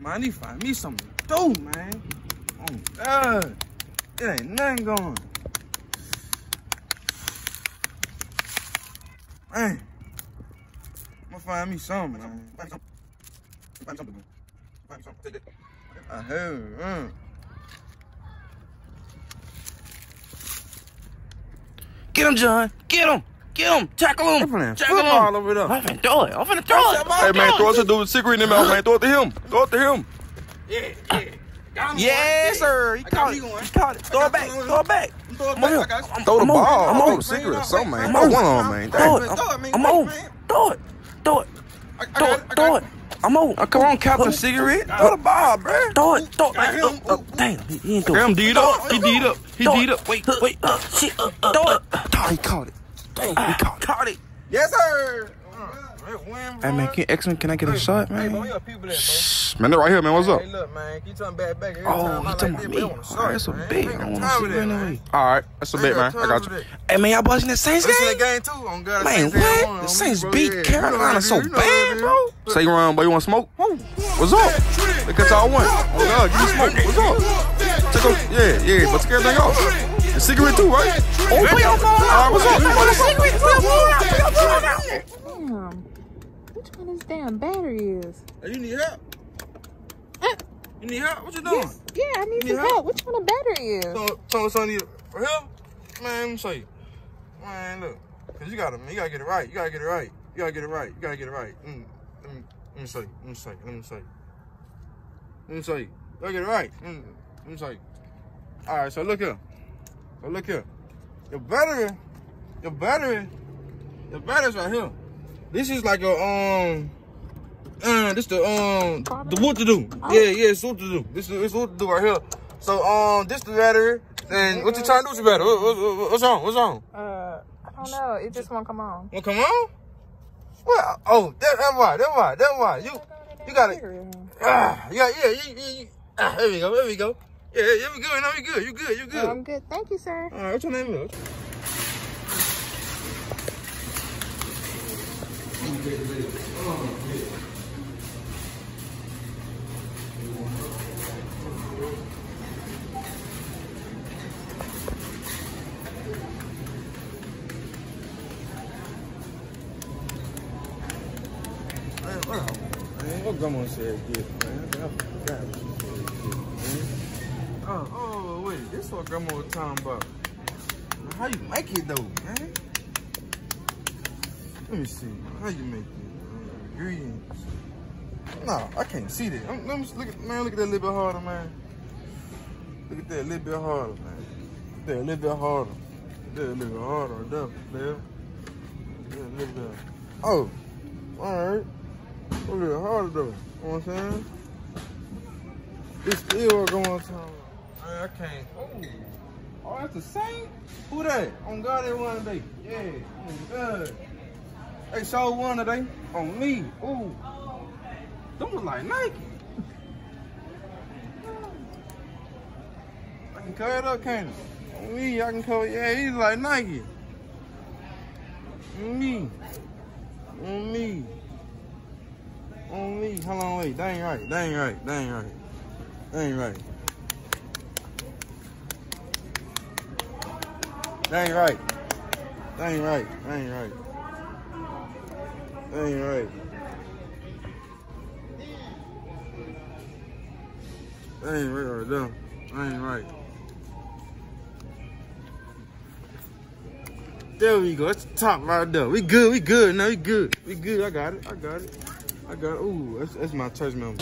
Man, to find me something do, man. Oh, God. It ain't nothing going. Man. I'm gonna find me something, man. Find something. Find. Find. I heard, uh. Get him, John. Get him. Get him. Tackle him. playing Tackle football him. over there. I'm finna throw it. I'm finna throw it. Hey man, throw it to dude with cigarette in the mouth, man. Throw it to him. Throw it to him. Yeah, yeah. Yes, sir. He I got caught it. He caught it. Throw it back. Throw it back. Throw it I'm on. I got you. Throw the I'm on. ball. I'm on. the cigarette or something, man. I'm Throw on. one on, man. Throw it. Throw it, man. I'm on. Throw it. Throw it. I, I Throw it. it. Throw it. I'm on. Oh, come on, Captain Cigarette. Throw the ball, bro. Throw it. Throw it. Got him. Damn. He he ain't throw Damn, it. D'd up. He D'd up. He Throw D'd it. up. Wait, Wait. wait. Uh, shit. Uh, Throw it. Oh, he caught it. Oh, we caught, caught it. Yes, sir. Hey man, can X Men, can I get a shot, man? Hey, bro. Man, they're right here, man. What's up? Hey, look, man, keep talking back back. Every oh, you talking about me? That's a bet. I don't want to see you anyway. All right, that's a bet, man. I got you. Hey man, y'all watching the Saints game? Listen game too. On God, man, what? The Saints beat Carolina so bad, bro. Say you wrong, but you want smoke? What's up? Look at y'all one. Oh God, give me smoke. What's up? Take off, yeah, yeah, but take everything off. The cigarette too, right? Oh, put your phone All right, what's up? Put your cigarette. Put your phone out. Put your phone out. Damn. Which one this damn battery is? Hey, you need help? Uh, You need help? What you doing? yes. Yeah, I need You some help? help. Which one the battery is? So, so, so need for help? Man, let me show you. Man, look. Cause you gotta, you gotta get it right. You gotta get it right. You gotta get it right. You gotta get it right. Mm, let, me, let me show you. Let me show you. Let me show you. Let me show you. You gotta get it right. Mm, let me show you. All right, so look here. So look here. Your battery, your battery, your battery's right here. This is like a um. Uh, this the um the what to do. Yeah, yeah, it's what to do. This is it's what to do right here. So um, this the battery. And what you trying to do with your battery? What, what, what, what's on? What's on? Uh, I don't know. It just won't come on. Well, come on. Well, oh, that, that's why. That's why. That's why. You, you got it. Ah, yeah, yeah, you, you, you, ah, there we go. There we go. Yeah, yeah, we good. No, we good. You good. You good. I'm good. Thank you, sir. All right, what's your name? Is? Man, what up? Man, what grandma said get, man? I forgot what she said get, man. Oh, oh, wait, this what grandma was talking about. How you make it though, man? Let me see. How you make it? Ingredients. No, I can't see that. Let me look at man. Look at that a little bit harder, man. Look at that a little bit harder, man. That a little bit harder. That a little bit harder. There, there. A little. Oh, all right. A little harder though. You know what I'm saying? It's still going on. Man, I can't. Oh, oh, that's the same. Who that? On God, they one today. Yeah. On God. They sold one today. On me. Ooh. Them look like Nike. I can cover it up, can't? On me, I can cover. Yeah, he's like Nike. On me. On me. On me. Hold on, wait. That ain't right. That ain't right. That ain't right. That ain't right. That ain't right. That ain't right. That ain't right. That ain't right. That ain't right right there. That ain't right. There we go. That's the top right there. We good. We good. Now we good. We good. I got it. I got it. I got it. Ooh, that's, that's my church member.